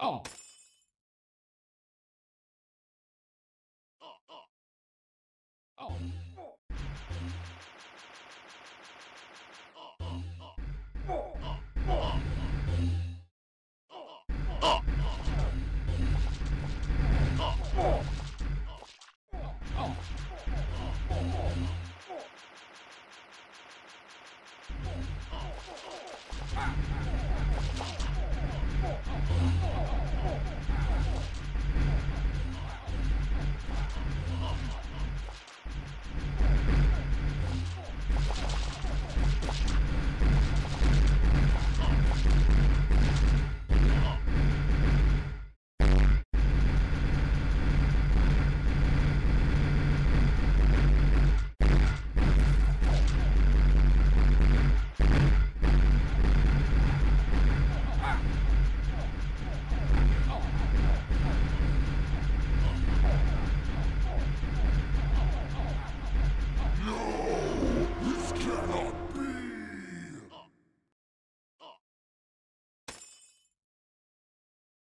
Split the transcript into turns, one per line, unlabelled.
Oh. Oh.